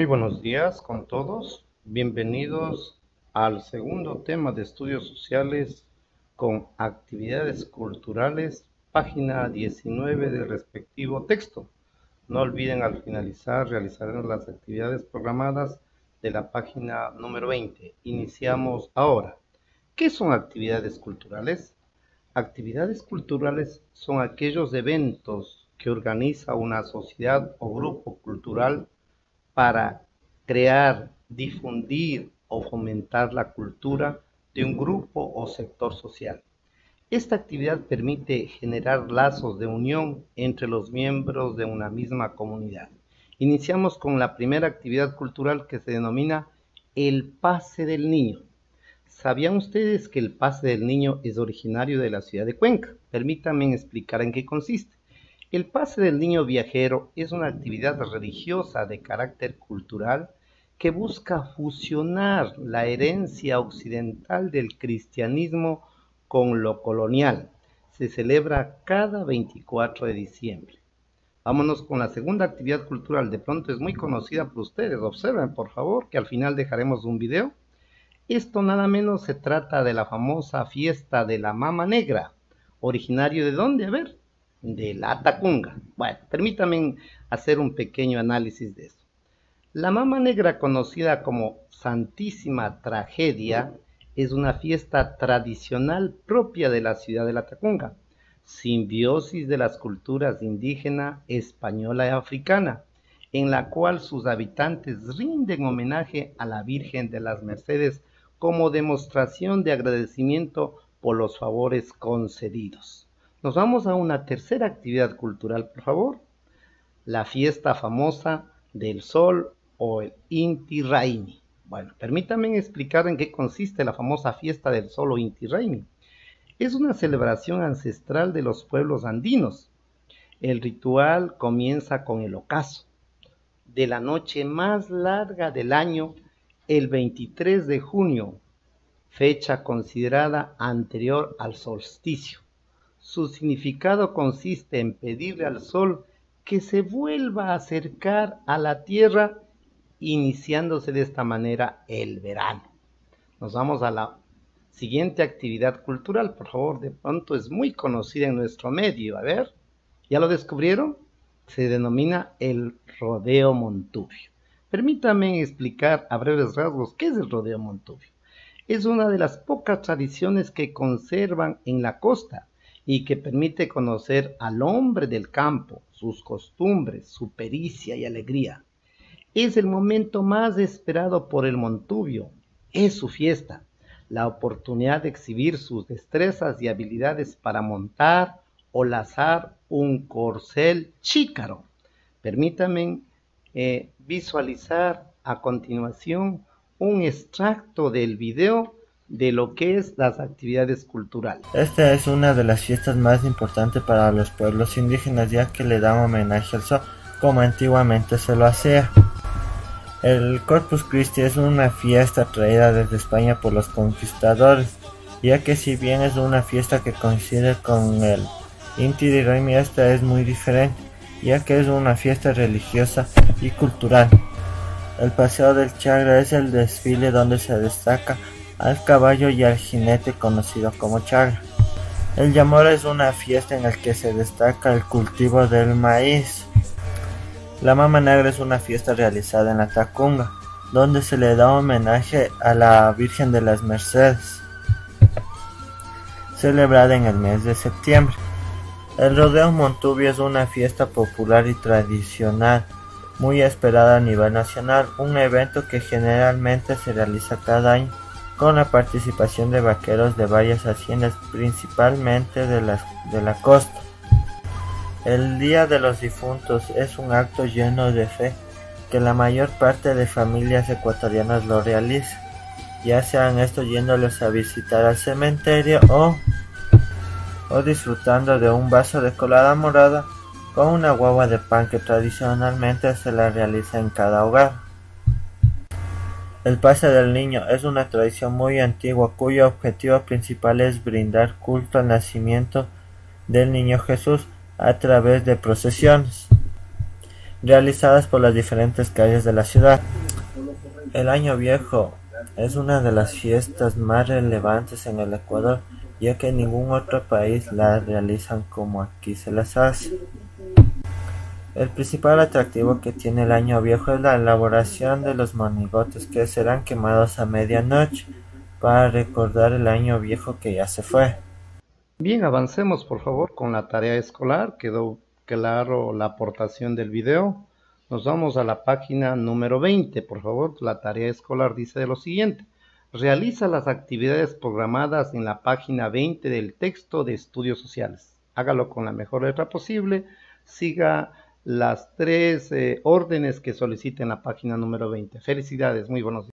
Muy buenos días con todos. Bienvenidos al segundo tema de estudios sociales con actividades culturales, página 19 del respectivo texto. No olviden al finalizar realizar las actividades programadas de la página número 20. Iniciamos ahora. ¿Qué son actividades culturales? Actividades culturales son aquellos eventos que organiza una sociedad o grupo cultural para crear, difundir o fomentar la cultura de un grupo o sector social. Esta actividad permite generar lazos de unión entre los miembros de una misma comunidad. Iniciamos con la primera actividad cultural que se denomina el pase del niño. ¿Sabían ustedes que el pase del niño es originario de la ciudad de Cuenca? Permítanme explicar en qué consiste. El pase del niño viajero es una actividad religiosa de carácter cultural que busca fusionar la herencia occidental del cristianismo con lo colonial. Se celebra cada 24 de diciembre. Vámonos con la segunda actividad cultural. De pronto es muy conocida por ustedes. Observen, por favor, que al final dejaremos un video. Esto nada menos se trata de la famosa fiesta de la Mama Negra. ¿Originario de dónde? A ver, de la Tacunga. Bueno, permítanme hacer un pequeño análisis de eso. La Mama Negra, conocida como Santísima Tragedia, es una fiesta tradicional propia de la ciudad de la Tacunga, simbiosis de las culturas indígena, española y africana, en la cual sus habitantes rinden homenaje a la Virgen de las Mercedes como demostración de agradecimiento por los favores concedidos. Nos vamos a una tercera actividad cultural, por favor. La fiesta famosa del sol o el Inti Raimi. Bueno, permítanme explicar en qué consiste la famosa fiesta del sol o Inti Raimi. Es una celebración ancestral de los pueblos andinos. El ritual comienza con el ocaso, de la noche más larga del año, el 23 de junio, fecha considerada anterior al solsticio. Su significado consiste en pedirle al sol que se vuelva a acercar a la tierra, iniciándose de esta manera el verano. Nos vamos a la siguiente actividad cultural, por favor, de pronto es muy conocida en nuestro medio. A ver, ¿ya lo descubrieron? Se denomina el rodeo montubio. Permítanme explicar a breves rasgos qué es el rodeo montubio. Es una de las pocas tradiciones que conservan en la costa y que permite conocer al hombre del campo, sus costumbres, su pericia y alegría. Es el momento más esperado por el Montubio, es su fiesta, la oportunidad de exhibir sus destrezas y habilidades para montar o lazar un corcel chícaro. Permítanme eh, visualizar a continuación un extracto del video de lo que es las actividades culturales. Esta es una de las fiestas más importantes para los pueblos indígenas ya que le dan homenaje al sol como antiguamente se lo hacía. El Corpus Christi es una fiesta traída desde España por los conquistadores, ya que si bien es una fiesta que coincide con el Inti de Raymi, esta es muy diferente, ya que es una fiesta religiosa y cultural. El Paseo del Chagra es el desfile donde se destaca al caballo y al jinete conocido como chagra. El Yamora es una fiesta en la que se destaca el cultivo del maíz. La Mama Negra es una fiesta realizada en la Tacunga, donde se le da homenaje a la Virgen de las Mercedes, celebrada en el mes de septiembre. El Rodeo Montubio es una fiesta popular y tradicional, muy esperada a nivel nacional, un evento que generalmente se realiza cada año con la participación de vaqueros de varias haciendas, principalmente de la, de la costa. El Día de los Difuntos es un acto lleno de fe que la mayor parte de familias ecuatorianas lo realiza, ya sean esto yéndoles a visitar al cementerio o, o disfrutando de un vaso de colada morada con una guagua de pan que tradicionalmente se la realiza en cada hogar. El pase del niño es una tradición muy antigua cuyo objetivo principal es brindar culto al nacimiento del niño Jesús a través de procesiones. realizadas por las diferentes calles de la ciudad. El Año Viejo es una de las fiestas más relevantes en el Ecuador, ya que ningún otro país la realizan como aquí se las hace. El principal atractivo que tiene el Año Viejo es la elaboración de los monigotes que serán quemados a medianoche para recordar el Año Viejo que ya se fue. Bien, avancemos por favor con la tarea escolar. Quedó claro la aportación del video. Nos vamos a la página número 20, por favor. La tarea escolar dice lo siguiente. Realiza las actividades programadas en la página 20 del texto de estudios sociales. Hágalo con la mejor letra posible. Siga las tres eh, órdenes que solicita en la página número 20. Felicidades, muy buenos días.